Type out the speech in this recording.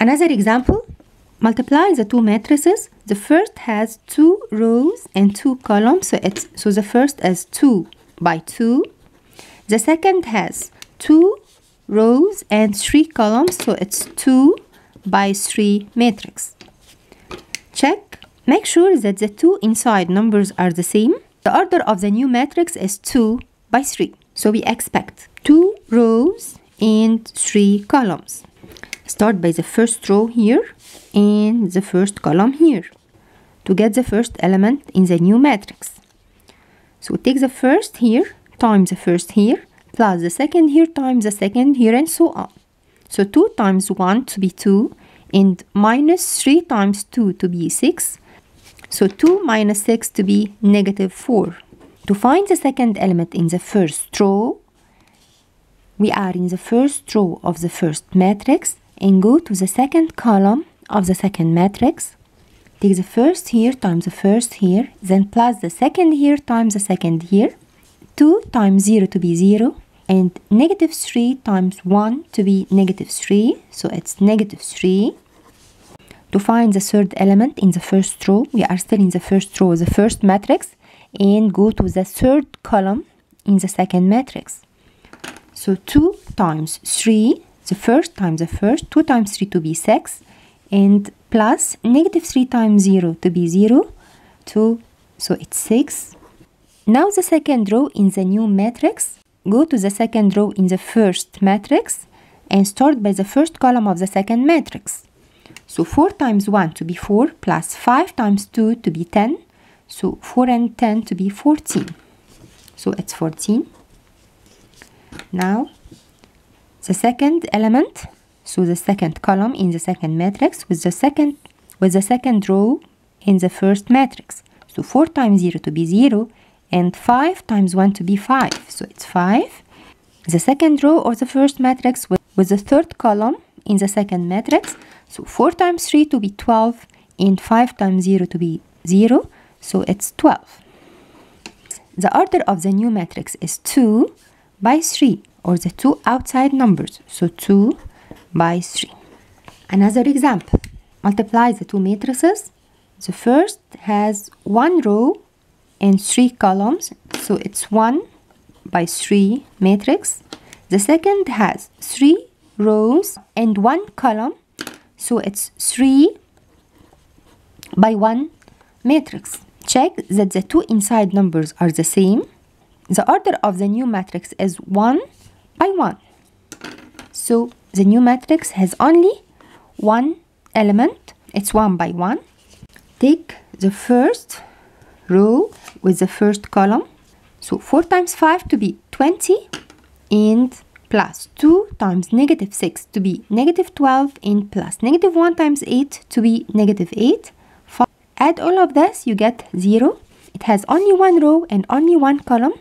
Another example, multiply the two matrices. The first has two rows and two columns, so it's so the first is 2 by 2. The second has two rows and three columns, so it's 2 by 3 matrix. Check. Make sure that the two inside numbers are the same. The order of the new matrix is 2 by 3. So we expect two rows and three columns. Start by the first row here and the first column here to get the first element in the new matrix. So take the first here times the first here plus the second here times the second here and so on. So 2 times 1 to be 2 and minus 3 times 2 to be 6. So 2 minus 6 to be negative 4. To find the second element in the first row, we are in the first row of the first matrix and go to the second column of the second matrix. Take the first here times the first here, then plus the second here times the second here. 2 times 0 to be 0 and negative 3 times 1 to be negative 3 so it's negative 3 to find the third element in the first row we are still in the first row of the first matrix and go to the third column in the second matrix so 2 times 3 the first times the first 2 times 3 to be 6 and plus negative 3 times 0 to be 0 2 so it's 6 now the second row in the new matrix, go to the second row in the first matrix and start by the first column of the second matrix. So 4 times 1 to be 4 plus 5 times 2 to be 10. So 4 and 10 to be 14. So it's 14. Now the second element, so the second column in the second matrix with the second with the second row in the first matrix. So 4 times 0 to be 0 and 5 times 1 to be 5 so it's 5 the second row of the first matrix with, with the third column in the second matrix. So 4 times 3 to be 12 and 5 times 0 to be 0 so it's 12 the order of the new matrix is 2 by 3 or the two outside numbers so 2 by 3 another example multiply the two matrices. The first has one row and three columns so it's 1 by 3 matrix. The second has three rows and one column so it's 3 by 1 matrix. Check that the two inside numbers are the same. The order of the new matrix is 1 by 1 so the new matrix has only one element it's 1 by 1 take the first row with the first column. So 4 times 5 to be 20 and plus 2 times negative 6 to be negative 12 and plus negative 1 times 8 to be negative 8. Add all of this, you get 0. It has only one row and only one column.